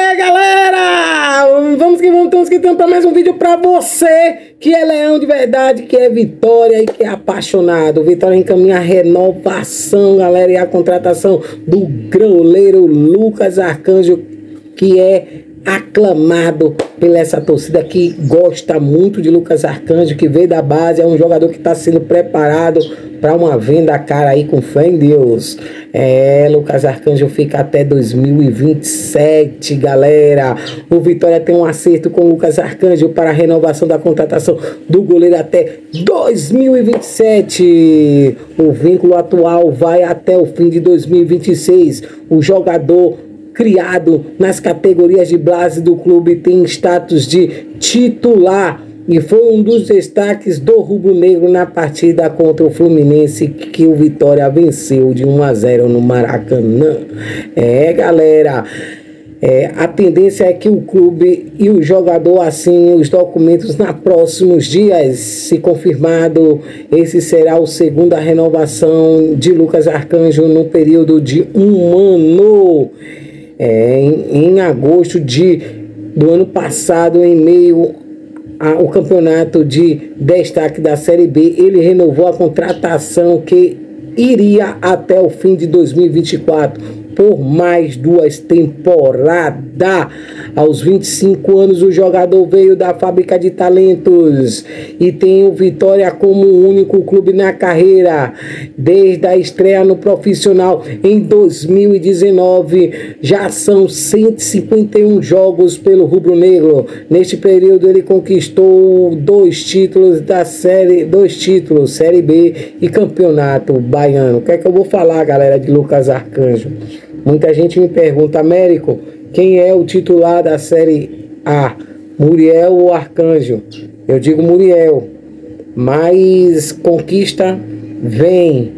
aí galera, vamos que vamos, estamos que para mais um vídeo para você que é leão de verdade, que é Vitória e que é apaixonado. Vitória encaminha a renovação, galera, e a contratação do grauleiro Lucas Arcanjo, que é aclamado pela essa torcida que gosta muito de Lucas Arcanjo, que veio da base, é um jogador que está sendo preparado para uma venda cara aí com fé em Deus. É, Lucas Arcanjo fica até 2027, galera. O Vitória tem um acerto com o Lucas Arcanjo para a renovação da contratação do goleiro até 2027. O vínculo atual vai até o fim de 2026. O jogador criado nas categorias de base do clube tem status de titular e foi um dos destaques do Rubro Negro na partida contra o Fluminense que o Vitória venceu de 1 a 0 no Maracanã. É, galera, é, a tendência é que o clube e o jogador assinem os documentos nos próximos dias. Se confirmado, esse será o segunda renovação de Lucas Arcanjo no período de um ano. É, em, em agosto de, do ano passado, em meio a, o campeonato de destaque da Série B, ele renovou a contratação que iria até o fim de 2024 por mais duas temporadas. Aos 25 anos, o jogador veio da fábrica de talentos e tem o Vitória como o único clube na carreira. Desde a estreia no profissional em 2019, já são 151 jogos pelo Rubro Negro. Neste período, ele conquistou dois títulos da série, dois títulos, Série B e Campeonato Baiano. O que é que eu vou falar, galera, de Lucas Arcanjo? Muita gente me pergunta, Américo, quem é o titular da Série A? Muriel ou Arcanjo? Eu digo Muriel. Mas conquista vem,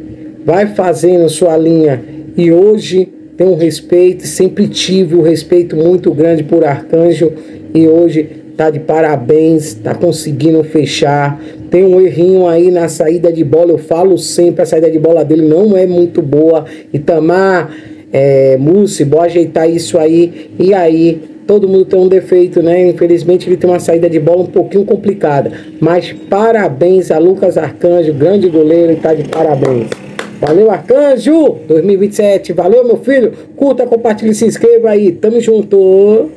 vai fazendo sua linha. E hoje tem um respeito, sempre tive um respeito muito grande por Arcanjo. E hoje tá de parabéns, tá conseguindo fechar. Tem um errinho aí na saída de bola, eu falo sempre, a saída de bola dele não é muito boa. Itamar é, bora ajeitar isso aí. E aí, todo mundo tem um defeito, né? Infelizmente ele tem uma saída de bola um pouquinho complicada. Mas parabéns a Lucas Arcanjo, grande goleiro, e tá de parabéns. Valeu, Arcanjo! 2027. Valeu, meu filho. Curta, compartilhe, se inscreva aí. Tamo junto.